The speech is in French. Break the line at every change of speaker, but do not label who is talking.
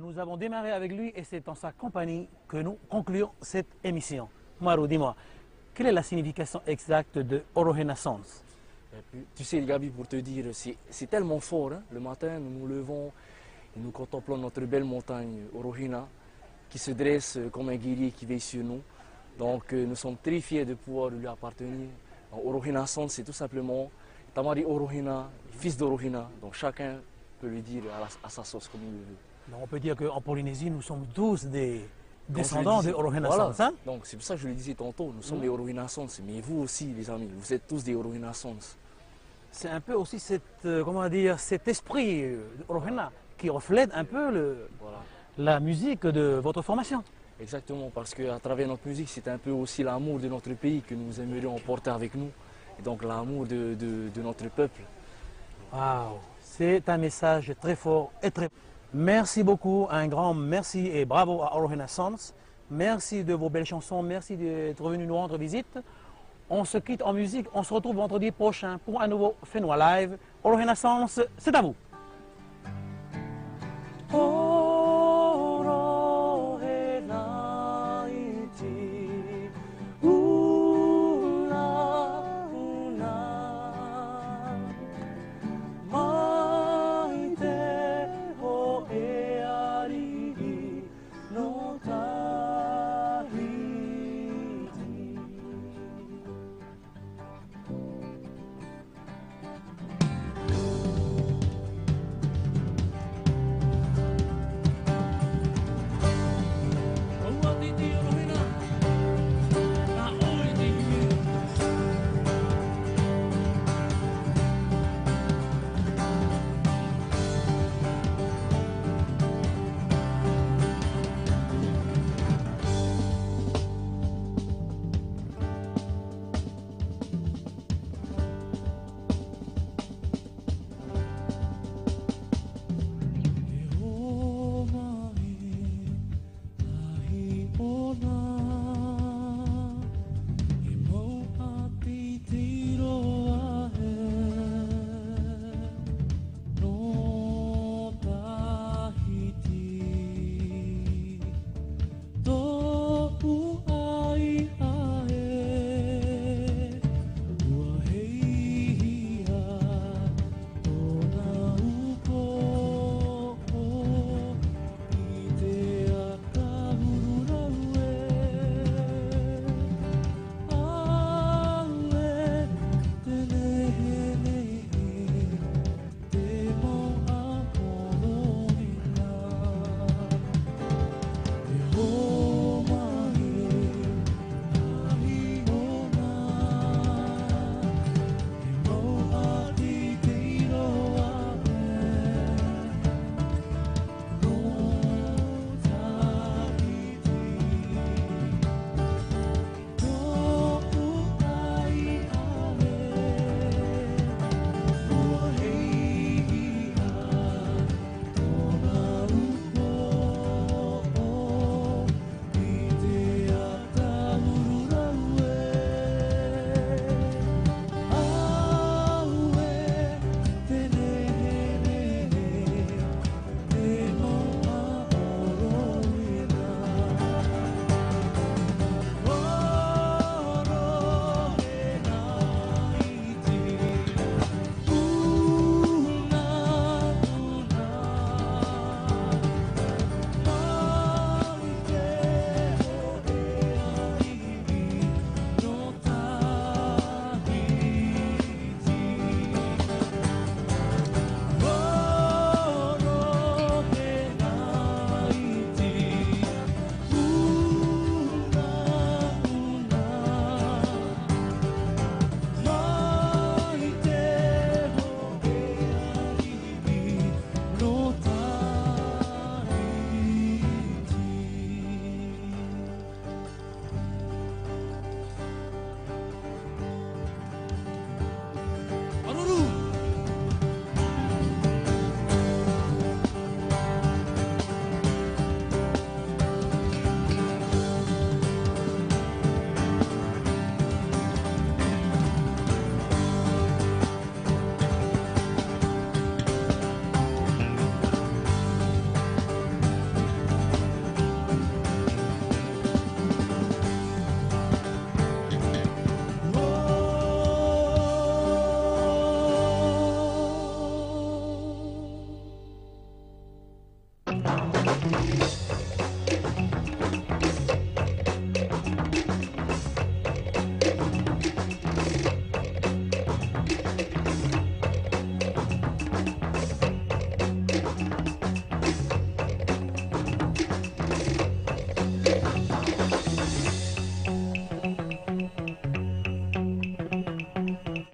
Nous avons démarré avec lui et c'est en sa compagnie que nous concluons cette émission. Marou, dis-moi, quelle est la signification exacte de Orohena Sons
Tu sais, Gabi, pour te dire, c'est tellement fort. hein. Le matin, nous nous levons et nous contemplons notre belle montagne Orohena qui se dresse comme un guerrier qui veille sur nous. Donc, euh, nous sommes très fiers de pouvoir lui appartenir. Donc, Orohena Sons, c'est tout simplement Tamari Orohena, fils d'Orohena. Donc, chacun peut lui dire à, la- à sa sauce comme il le veut.
On peut dire qu'en Polynésie, nous sommes tous des
le
descendants
disais-
de Orohena
Voilà.
Sons. hein?
Donc c'est pour ça que je le disais tantôt, nous sommes
Mhm.
des Orohena Sons, mais vous aussi les amis, vous êtes tous des Orohena Sons.
C'est un peu aussi cette, euh, comment dire, cet esprit euh, qui reflète un peu le-
Voilà.
la musique de votre formation.
Exactement, parce qu'à travers notre musique, c'est un peu aussi l'amour de notre pays que nous aimerions emporter avec nous, et donc l'amour de, de- de notre peuple.
Waouh, c'est un message très fort et très. Merci beaucoup, un grand merci et bravo à Orohena Sons. Merci de vos belles chansons, merci d'être venu nous rendre visite. On se quitte en musique, on se retrouve vendredi prochain pour un nouveau Fenois Live. Orohena Sons, c'est à vous. love.